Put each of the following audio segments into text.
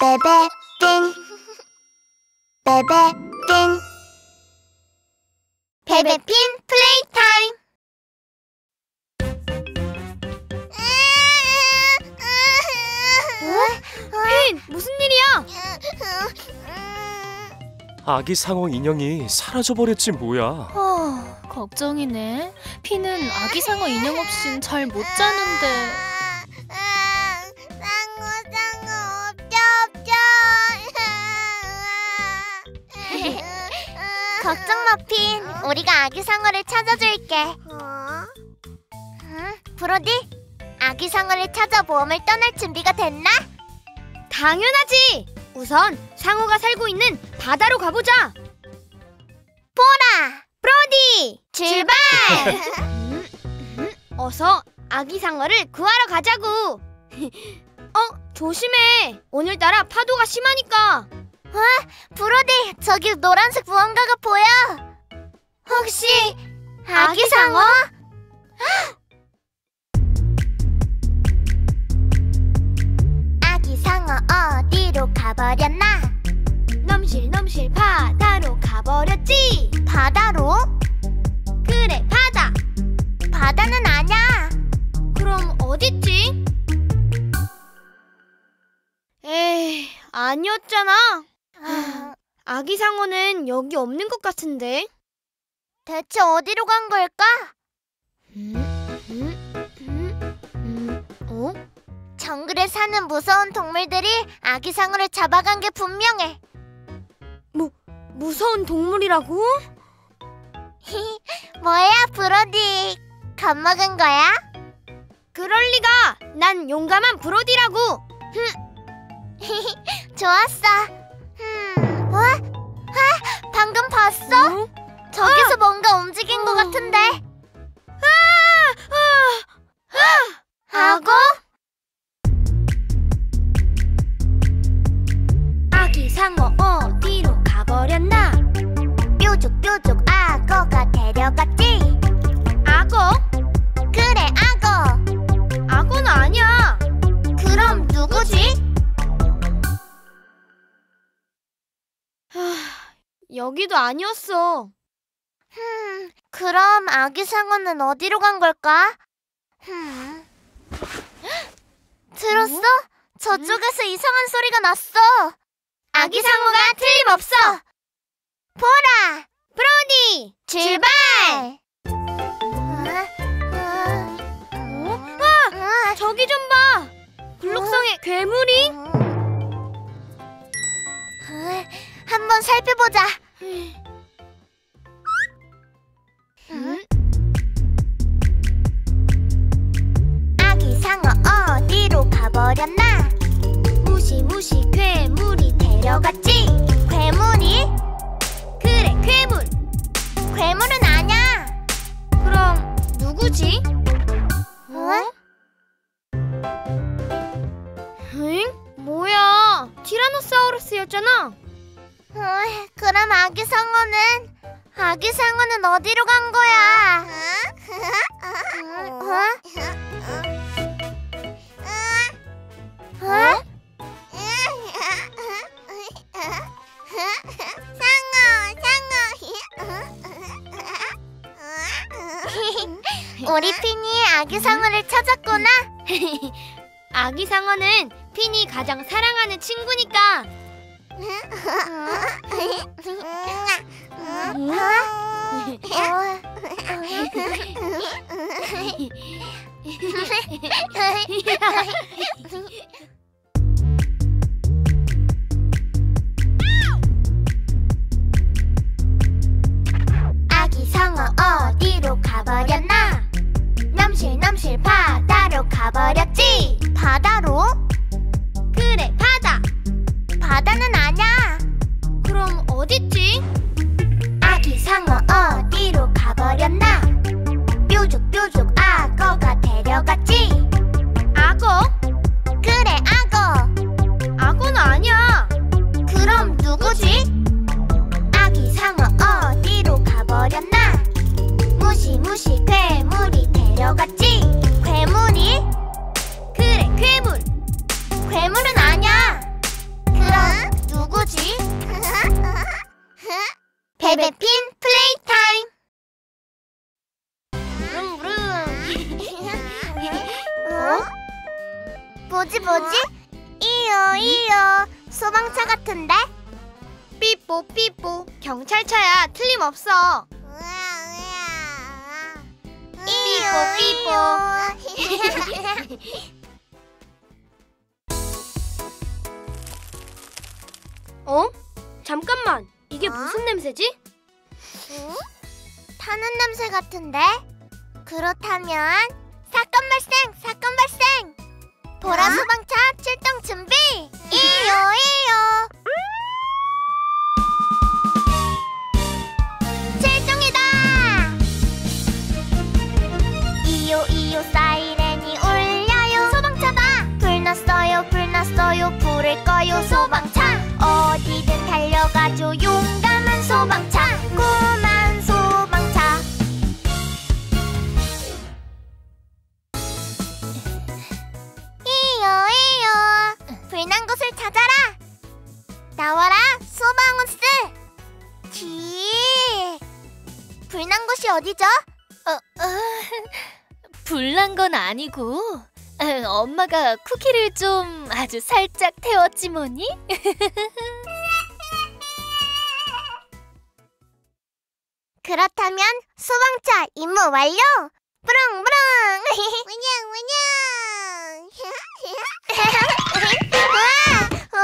베베핀 베베핀 베베 핀 play time 핀, 무슨 일이야? 아기 상어 인형이 사라져버렸지 뭐야. 어, 걱정이네. 핀은 아기 상어 인형 없인 잘 못 자는데. 걱정 마핀 우리가 아기 상어를 찾아줄게 응? 브로디 아기 상어를 찾아 모험을 떠날 준비가 됐나? 당연하지. 우선 상어가 살고 있는 바다로 가보자. 보라 브로디, 출발 어서 아기 상어를 구하러 가자고. 어, 조심해. 오늘따라 파도가 심하니까. 브로디 저기 노란색 무언가가 보여 혹시 아기 상어? 아기 상어 어디로 가버렸나? 넘실 넘실 바다로 가버렸지. 바다로? 그래, 바다. 바다는 아냐 그럼 어딨지? 에이, 아니었잖아. 아기 상어는 여기 없는 것 같은데. 대체 어디로 간 걸까? 음, 음, 음, 음, 어? 정글에 사는 무서운 동물들이 아기 상어를 잡아간 게 분명해 무서운 동물이라고? 뭐야 브로디 겁먹은 거야? 그럴 리가. 난 용감한 브로디라고. 좋았어 음, 어? 아, 방금 봤어? 어? 저기서 뭔가 움직인 것 어. 같은데 아, 여기도 아니었어. 음, 그럼 아기 상어는 어디로 간 걸까? 음. 들었어? 저쪽에서 이상한 소리가 났어. 아기 상어가 틀림없어. 보라, 브로디, 출발! 어? 어? 저기 좀 봐. 블록성에 괴물이? 어, 한번 살펴보자. 음? 아기 상어 어디로 가버렸나? 무시무시 괴물이 데려갔지? 괴물이? 그래, 괴물. 괴물은 아냐. 그럼 누구지? 어? 응? 뭐야? 티라노사우루스였잖아. 어, 그럼 아기 상어는 아기 상어는 어디로 간 거야? 어? 어? 상어, 우리 핀이 아기 상어를 찾았구나. 아기 상어는 핀이 가장 사랑하는 친구니까. 아기 상어 어디로 가버렸나? 넘실넘실 바다로 가버렸 어딨지? 아기 상어 어디로 가버렸나? 뾰족뾰족 악어가 데려갔지 악어? 그래 악어 악어는 아니야 그럼 누구지? 아기 상어 어디로 가버렸나? 무시무시 괴물 베베핀 플레이 타임. 어? 뭐지 뭐지? 이요 이요 소방차 같은데? 삐뽀 삐뽀 경찰차야 틀림없어 삐뽀 어? 잠깐만 이게 어? 무슨 냄새지? 응? 타는 냄새 같은데? 그렇다면 사건 발생! 사건 발생! 보라 소방차 출동 준비! 이요 이요 꺼요 소방차. 어디든 달려가죠. 용감한 소방차. 고마운 소방차. 이요 이요. 불난 곳을 찾아라. 나와라 소방호스. 지 불난 곳이 어디죠? 불난 건 아니고 에, 엄마가 쿠키를 좀 아주 살짝 태웠지 뭐니? 그렇다면 소방차 임무 완료! 뿌릉뿌릉! 우냥 우냥! 어?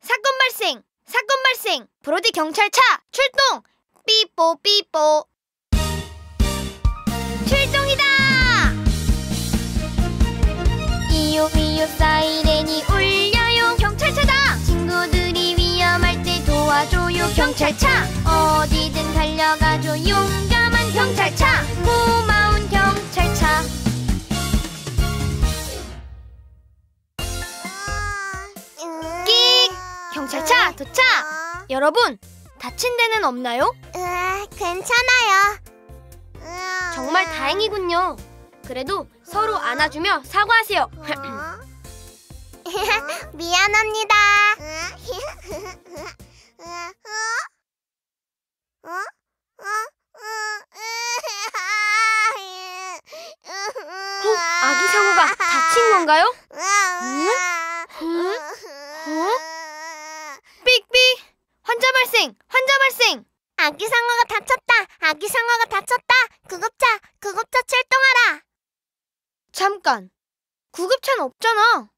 사건 발생 사건 발생 브로디 경찰차 출동 삐뽀 삐뽀 출동이다! 이요 이요 사이렌이 울려요. 경찰차다 친구들이 위험할 때 도와줘요. 경찰차! 어디든 달려가죠. 용감한 경찰차! 고마운 경찰차! 끽! 경찰차 도착! 여러분 다친 데는 없나요? 으아, 괜찮아요 정말 다행이군요 그래도 서로 안아주며 사과하세요 미안합니다. 어? 아기 상어가 다친 건가요? 삑삑 환자 발생 환자 발생 아기 상어가 다쳤다. 아기 상어가 다쳤다. 구급차, 구급차 출동하라. 잠깐 구급차는 없잖아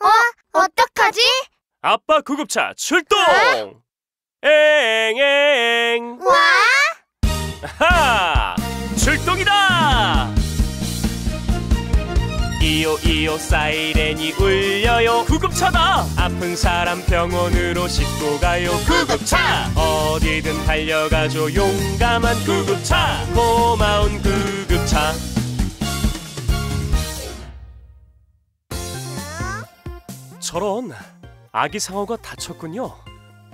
어? 어떡하지? 아빠 구급차 출동! 엥엥! 와? 하! 출동이다! 이요 이요 사이렌이 울려요 구급차다 아픈 사람 병원으로 싣고 가요 구급차 어디든 달려가죠 용감한 구급차 고마운 구급차 아기 상어가 다쳤군요.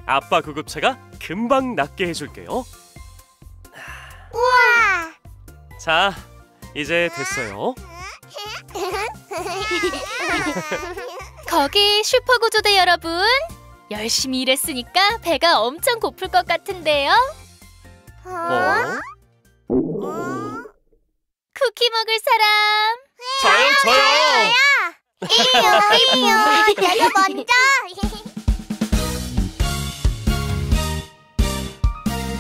아빠 구급차가 금방 낫게 해줄게요. 우와. 자 이제 됐어요. 거기 슈퍼구조대 여러분. 열심히 일했으니까 배가 엄청 고플 것 같은데요. 어? 쿠키 먹을 사람. 저요 저요 이요, 이요. 내가 먼저.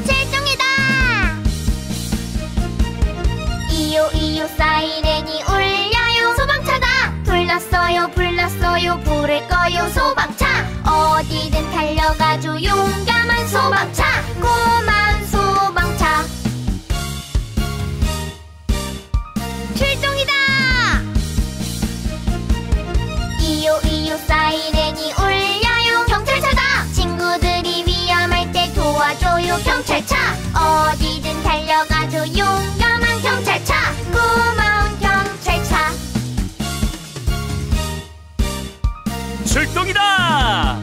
출동이다. 이요, 이요 사이렌이 울려요. 소방차다. 불났어요, 불났어요. 불을 꺼요. 소방차. 어디든 달려가죠. 용감한 소방차. 고마운 아주 용감한 경찰차 고마운 경찰차. 출동이다!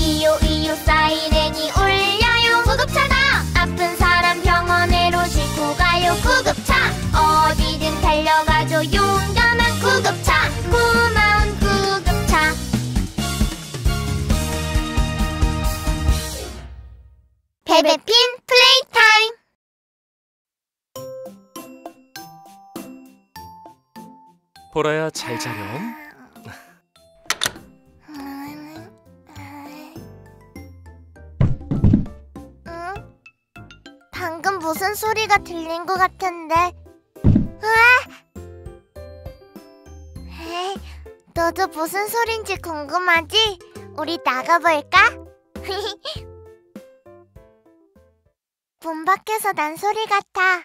이요 이요 사이렌이 울려요. 구급차다! 아픈 사람 병원에 로싣고 가요. 구급차 어디든 달려가죠 요. 베베핀 플레이타임 보라야 잘 자렴 방금 무슨 소리가 들린 것 같은데 으아! 너도 무슨 소린지 궁금하지? 우리 나가볼까? 문 밖에서 난 소리 같아.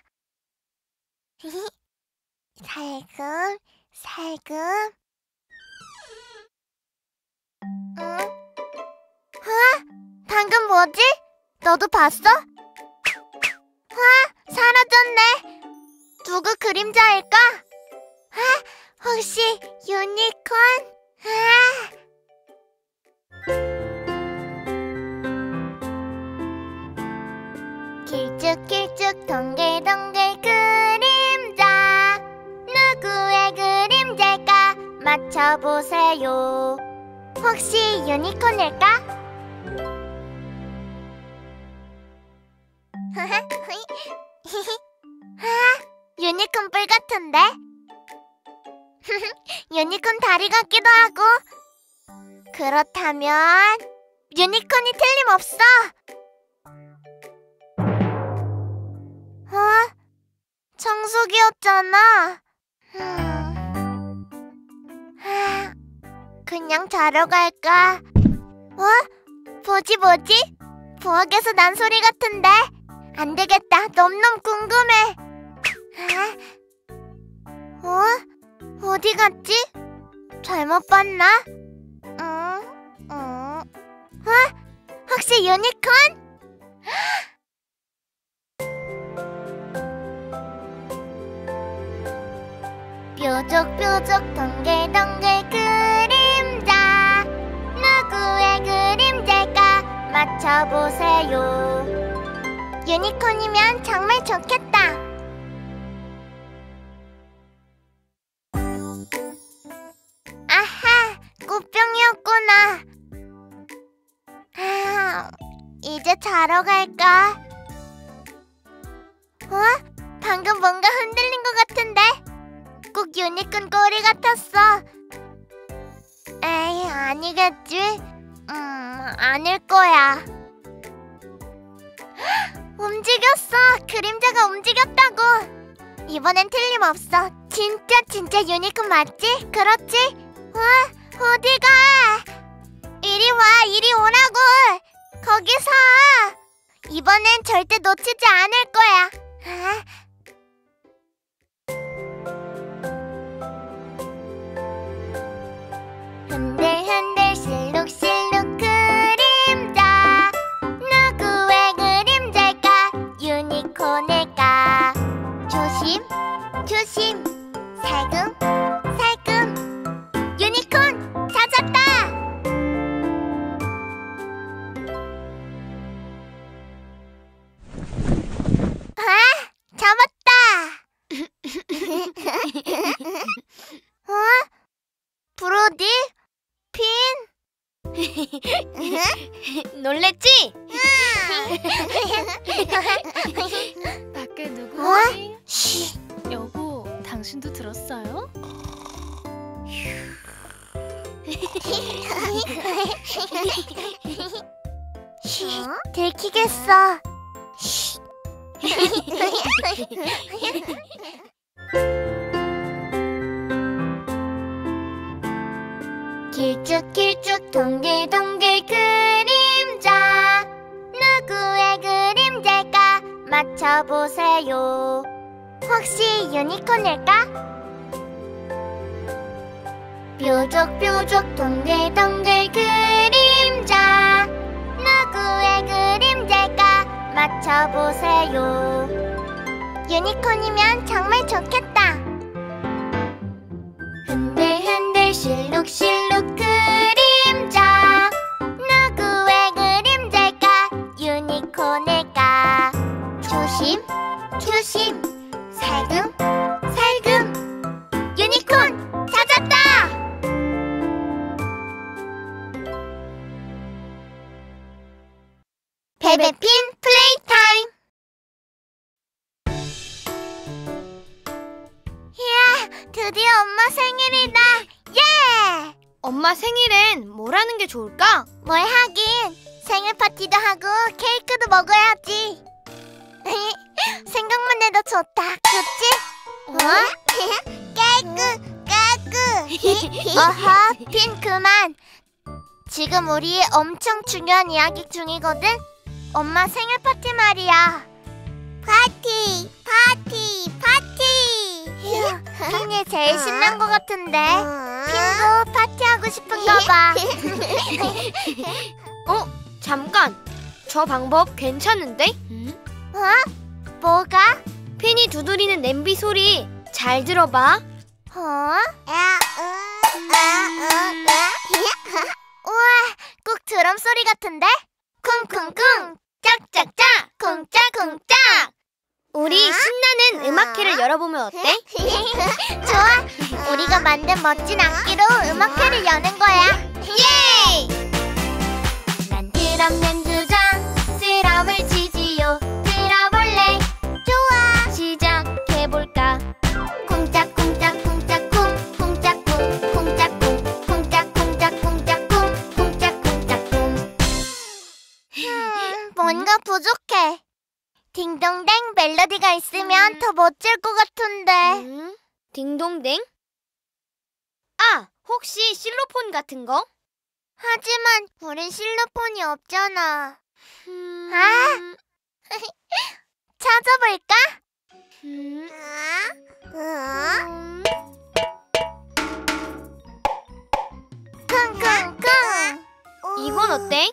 살금, 살금. 응? 으아! 방금 뭐지? 너도 봤어? 와, 사라졌네. 누구 그림자일까? 아, 혹시 유니콘? 아. 보세요 혹시 유니콘일까? 아, 유니콘 뿔 같은데? 유니콘 다리 같기도 하고. 그렇다면 유니콘이 틀림없어. 어? 청소기였잖아. 음. 그냥 자러 갈까? 어? 뭐지 뭐지? 부엌에서 난 소리 같은데? 안 되겠다. 너무너무 궁금해. 아? 어? 어디 갔지? 잘못 봤나? 응? 응? 어? 혹시 유니콘? 뾰족뾰족 동글동글 그 맞춰보세요 유니콘이면 정말 좋겠다. 아하, 꽃병이었구나. 아, 이제 자러 갈까? 어? 방금 뭔가 흔들린 것 같은데? 꼭 유니콘 꼬리 같았어. 에이, 아니겠지? 음, 아닐 거야. 움직였어! 그림자가 움직였다고! 이번엔 틀림없어. 진짜 진짜 유니콘 맞지? 그렇지? 어? 어디가? 이리 와, 이리 오라고! 거기서! 이번엔 절대 놓치지 않을 거야. 아? 길쭉길쭉 동글동글 그림자. 누구의 그림자일까? 맞춰보세요. 혹시 유니콘일까? 뾰족뾰족 동글동글 그림자. 누구의 그림자일까? 맞춰보세요. 유니콘이면 정말 좋겠다. 흔들흔들 실룩실룩 그림 좋을까? 뭘 하긴 생일 파티도 하고 케이크도 먹어야지. 생각만 해도 좋다, 그치? 어? 케이크, 케이크. 어허, 핀 그만. 지금 우리 엄청 중요한 이야기 중이거든. 엄마 생일 파티 말이야. 파티, 파티, 파티. 핀이 제일 신난 것 같은데. 핀도 파티하고 싶은가 봐. 잠깐. 저 방법 괜찮은데? 어? 뭐가? 핀이 두드리는 냄비 소리 잘 들어봐. 어? 우와, 꼭 드럼 소리 같은데? 쿵쿵쿵, 짝짝짝, 쿵짝쿵짝. 우리 신나는 음악회를 열어보면 어때? 좋아, 우리가 만든 멋진 악기로 음악회를 여는 거야. 예! 난 드럼 연주자, 드럼을 치지요. 딩동댕 멜로디가 있으면 더 멋질 것 같은데. 음? 딩동댕? 아, 혹시 실로폰 같은 거? 하지만 우린 실로폰이 없잖아. 음... 아! 찾아볼까? 음... 음. 쿵쿵쿵. 이건 어때?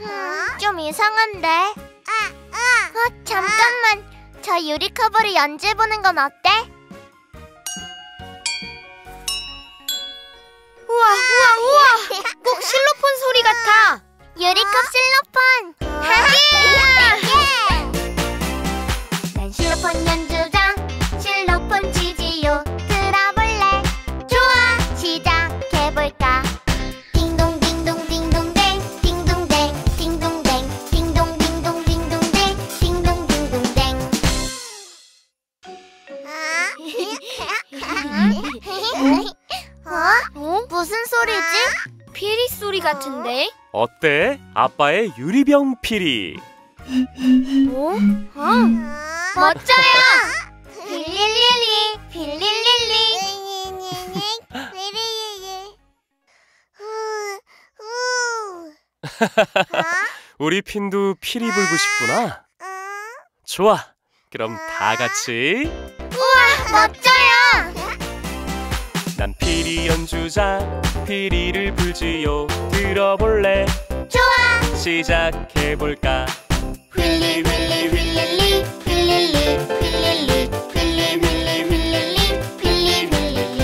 음, 좀 이상한데. 어, 잠깐만. 저 유리 커버를 연주해보는 건 어때? 우와, 우와, 우와! 꼭 실로폰 소리 같아! 유리컵 실로폰. 난 실로폰 연주 같은데? 어때? 아빠의 유리병 피리. 어? 어? 멋져요. 빌릴릴리 빌릴릴리. 우리 핀도 피리 불고 싶구나. 좋아. 그럼 다 같이 멋져요. 난 피리 연주자 피리를 불지요 들어볼래 좋아. 시작해볼까 휠리 휠리 휠릴리 휠릴리 휠릴리 휠리 휠리 휠릴리 휠리 휠릴리.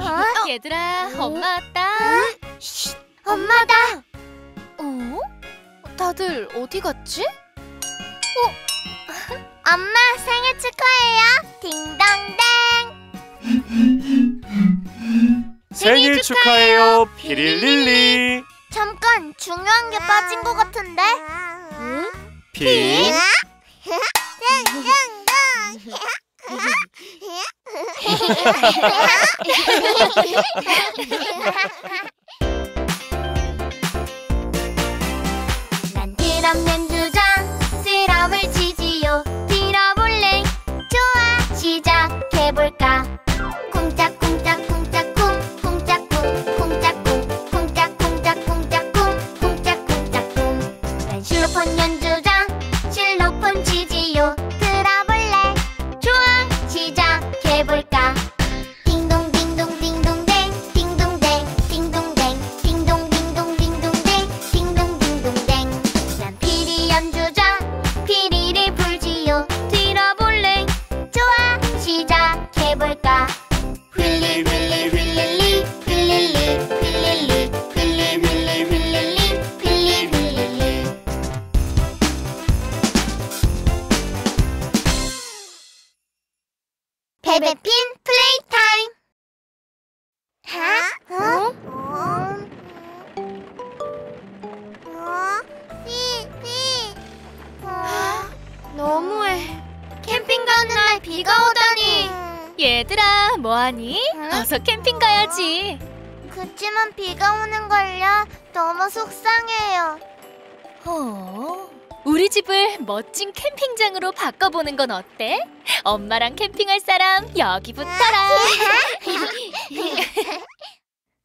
어? 얘들아, 엄마 왔다. 엄마다. 어? 다들 어디 갔지? 엄마 생일 축하해요. 딩동댕. 생일 축하해요 피릴릴리 잠깐 중요한 게 빠진 것 같은데. 드럼 연 주자 드 집을 멋진 캠핑장으로 바꿔보는 건 어때? 엄마랑 캠핑할 사람 여기 붙어라.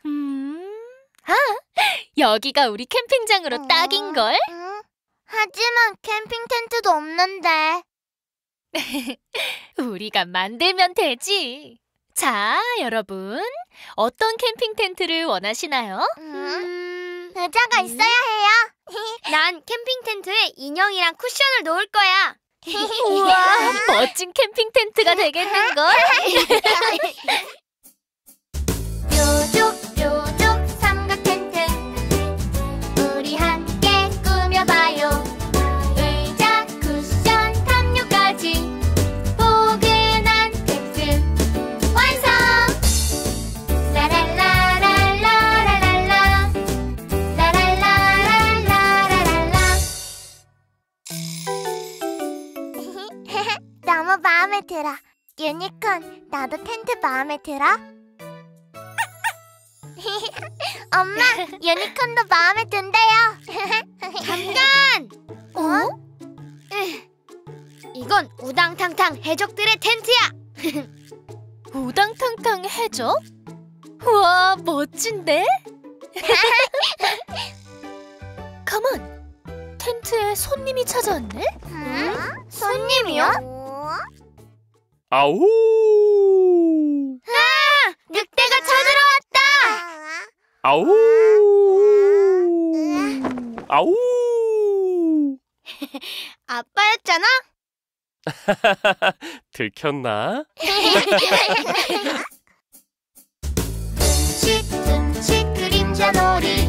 음, 아, 여기가 우리 캠핑장으로 딱인 걸. 응? 하지만 캠핑 텐트도 없는데. 우리가 만들면 되지. 자, 여러분, 어떤 캠핑 텐트를 원하시나요? 음, 의자가 있어야 해요. 난 캠핑 텐트에 인형이랑 쿠션을 놓을 거야. 우와, 멋진 캠핑 텐트가 되겠는 걸. 마음에 들어 유니콘 나도 텐트 마음에 들어? 엄마, 유니콘도 마음에 든대요. 잠깐! 어? 이건 우당탕탕 해적들의 텐트야. 우당탕탕 해적? 우와, 멋진데? 가만, 텐트에 손님이 찾아왔네? 응? 손님이요? 아우! 늑대가 찾으러 왔다. 아우! 아우! 아빠였잖아. 들켰나? 둠칫 둠칫 그림자 놀이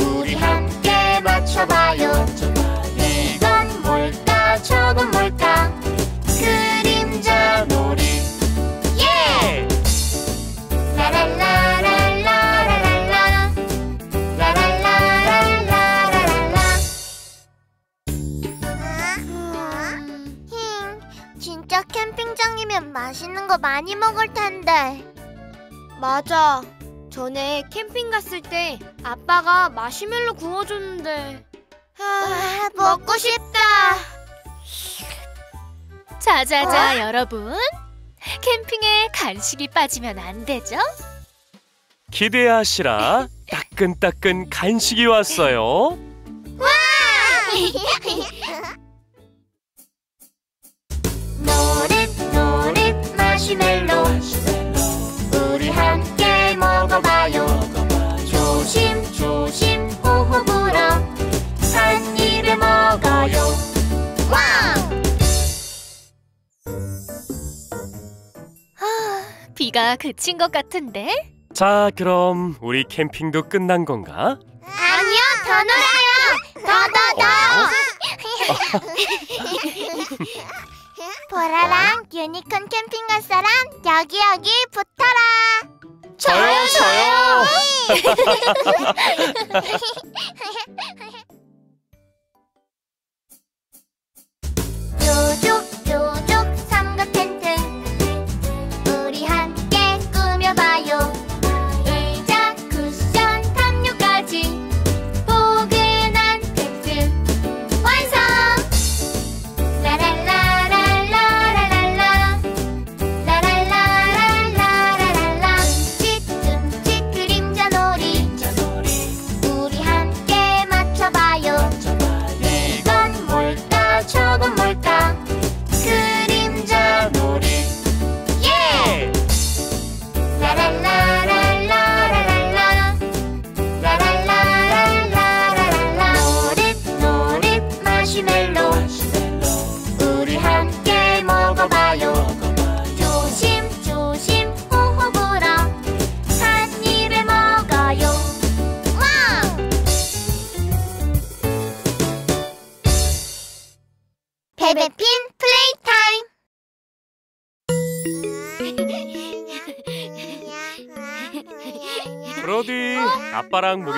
우리 함께 맞춰봐요. 이건 뭘까 저건 뭘까 그 림자 놀이 예! 라랄라랄라라랄라 라랄라랄라라랄라 힝, 진짜 캠핑장이면 맛있는 거 많이 먹을 텐데. 맞아. 전에 캠핑 갔을 때 아빠가 마시멜로 구워줬는데. 아, 먹고 싶다. 자자자, 여러분. 캠핑에 간식이 빠지면 안 되죠? 기대하시라. 따끈따끈 간식이 왔어요. 비가 그친 것 같은데? 자, 그럼 우리 캠핑도 끝난 건가? 아니요 더 놀아요. 더 더 더. 보라랑 유니콘 캠핑 갈 사람 여기 여기 붙어라. 저요, 저요.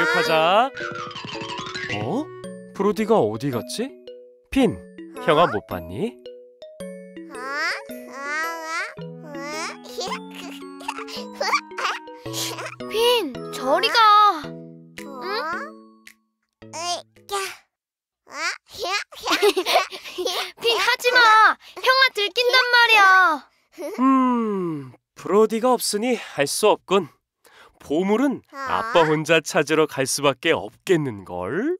공격하자 어? 브로디가 어디 갔지? 핀! 형아 못 봤니? 핀! 저리 가! 핀 하지마! 형아 들킨단 말이야! 음... 브로디가 없으니 할 수 없군 보물은 아빠 혼자 찾으러 갈 수밖에 없겠는걸?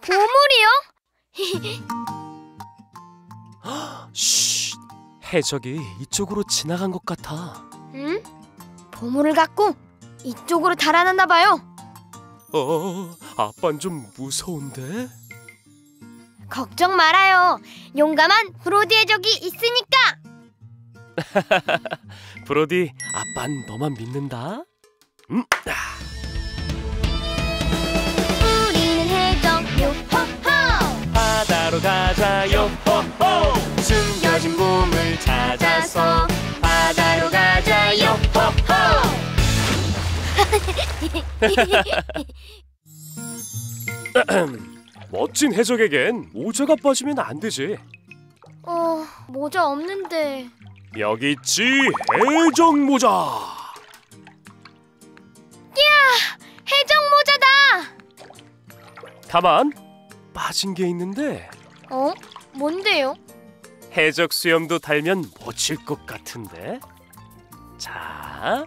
보물이요? 쉿, 해적이 이쪽으로 지나간 것 같아. 응? 보물을 갖고 이쪽으로 달아났나 봐요. 어, 아빤 좀 무서운데? 걱정 말아요. 용감한 브로디의 적이 있으니까. 브로디, 아빤 너만 믿는다. 음, 아, 우리는 해적 요호호. 바다로 가자 요, 호호! 숨겨진 보물 찾아서 바다로 가자 요, 호호! 멋진 해적에겐 모자가 빠지면 안 되지. 어, 모자 없는데. 여기 있지, 해적 모자. 해적 모자다. 가만, 빠진 게 있는데 어? 뭔데요? 해적 수염도 달면 멋질 것 같은데. 자,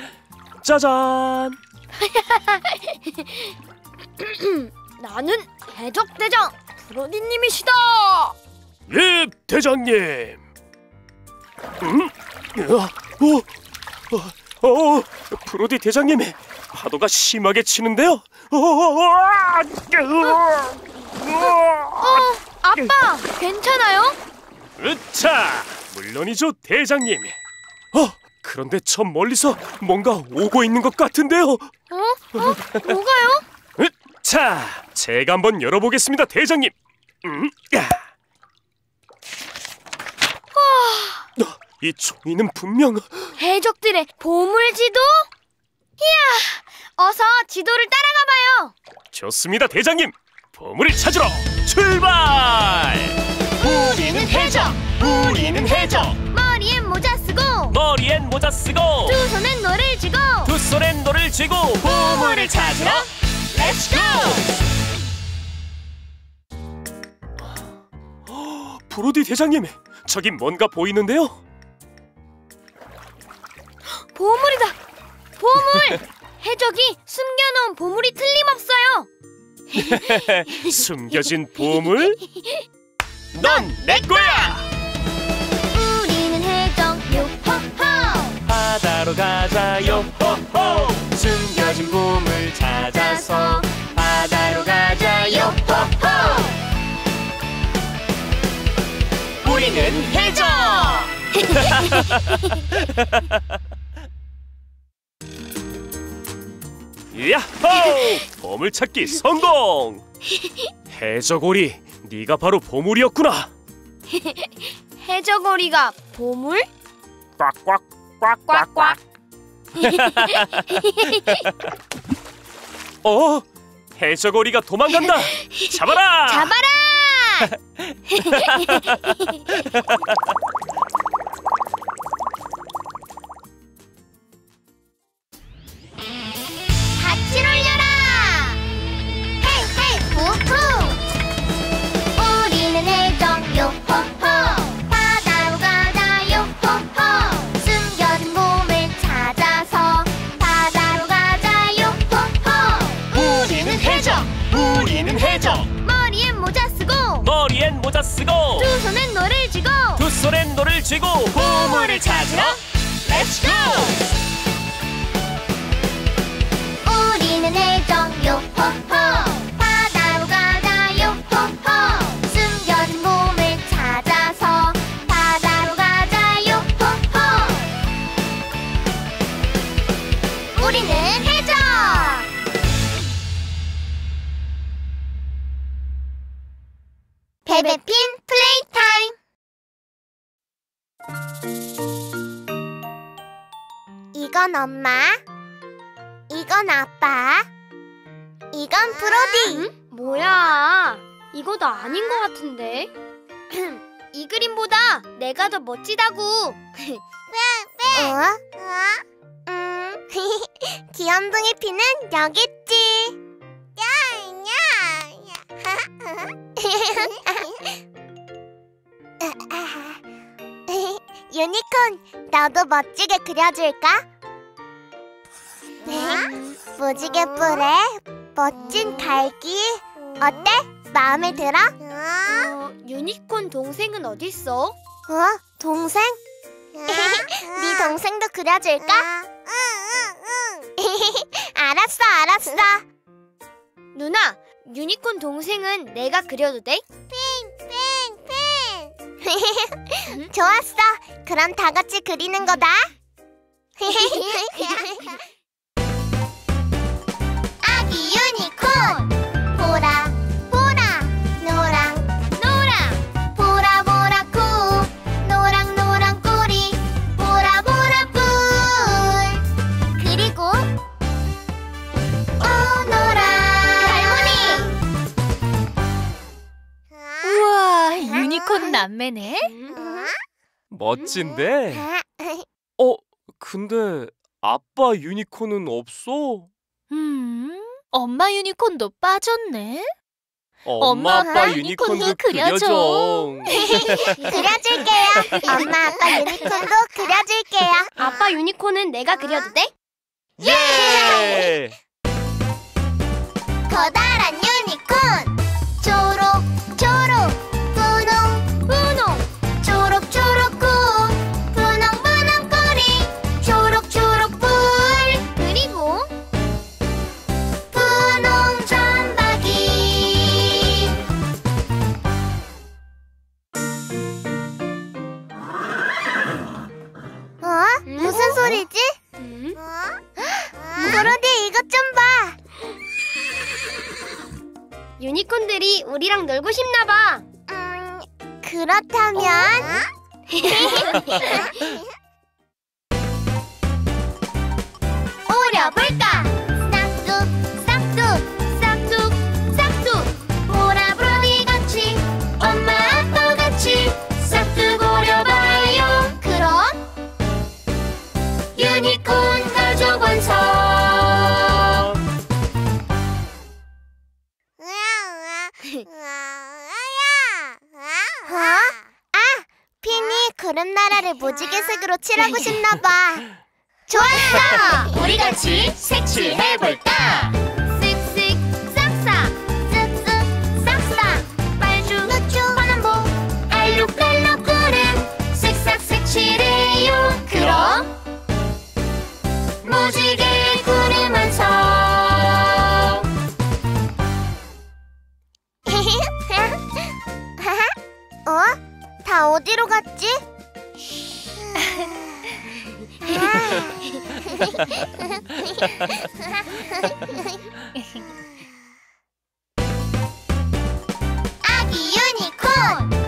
짜잔. 나는 해적 대장 브로디님이시다. 예, 대장님. 음? 어, 어, 어, 어, 브로디 대장님이 파도가 심하게 치는데요. 어, 어, 아, 어, 아빠, 괜찮아요? 으차, 물론이죠, 대장님. 어, 그런데 저 멀리서 뭔가 오고 있는 것 같은데요. 어? 어? 뭐가요? 자, 제가 한번 열어보겠습니다, 대장님. 음, 야. 어, 이 종이는 분명 해적들의 보물지도? 이야, 어서 지도를 따라가 봐요. 좋습니다, 대장님. 보물을 찾으러 출발! 우리는 해적, 우리는 해적. 머리엔 모자 쓰고 머리엔 모자 쓰고 두 손엔 노를 쥐고 두 손엔 노를 쥐고 보물을 찾으러 let's go! 브로디 대장님, 저기 뭔가 보이는데요? 보물이다. 보물. 해적이 숨겨놓은 보물이 틀림없어요. 숨겨진 보물? 넌 내 거야! 우리는 해적 요호호. 바다로 가자 요 호호 숨겨진 보물 찾아서 우리는 해적! 야호! 보물 찾기 성공! 해적오리 네가 바로 보물이었구나. 해적오리가 보물? 꽉꽉 꽉꽉. 어? 해적오리가 도망간다. 잡아라! 잡아라! 같이 놀려라! hey hey 후후! 우리는 해적 요호호 모자 쓰고 두 손엔 노를 쥐고 두 손엔 노를 쥐고 보물을 찾 엄마, 이건 아빠, 이건 브로디. 뭐야? 이거도 아닌 것 같은데. 이 그림보다 내가 더 멋지다고. 어? 음, 귀염둥이 피는 여기 있지. 유니콘, 너도 멋지게 그려줄까? 무지개 뿔에 멋진 갈기. 어때? 마음에 들어? 어, 유니콘 동생은 어딨어? 어? 동생? 네 동생도 그려줄까? 알았어, 알았어. 누나, 유니콘 동생은 내가 그려도 돼? 좋았어. 그럼 다 같이 그리는 거다. 남매네. 멋진데? 어, 근데 아빠 유니콘은 없어? 음, 엄마 유니콘도 빠졌네. 엄마, 엄마, 아빠 유니콘도 유니콘도 그려줘. 그려줘. 그려줄게요. 엄마 아빠 유니콘도 그려줄게요. 아빠 유니콘은 내가 그려도 돼? 예! 커다란 유니콘 유니콘들이 우리랑 놀고 싶나 봐. 음, 그렇다면 오려볼까? 구름 나라를 무지개색으로 칠하고 싶나 봐. 좋았어. 우리 같이 색칠해볼까? 쓱쓱 싹싹 쓱쓱 싹싹 빨주 노초 파남보 알록달록 구름 쓱싹 색칠해요. 그럼 무지개 구름 완성. 어? 다 어디로 갔지? 아기 유니콘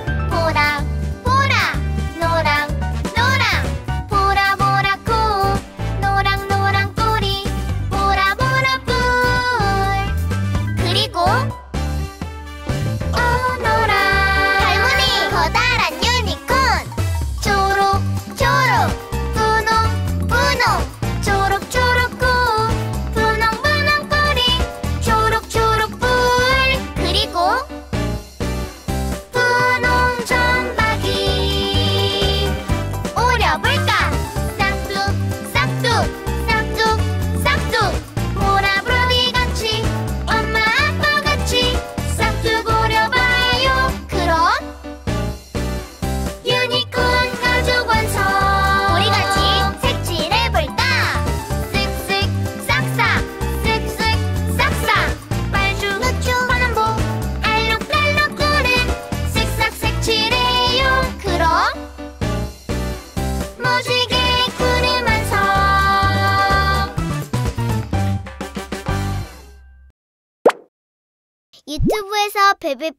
유